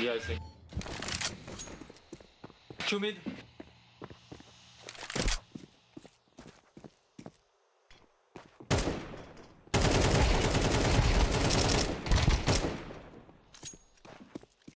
Yeah, I think. Two mid.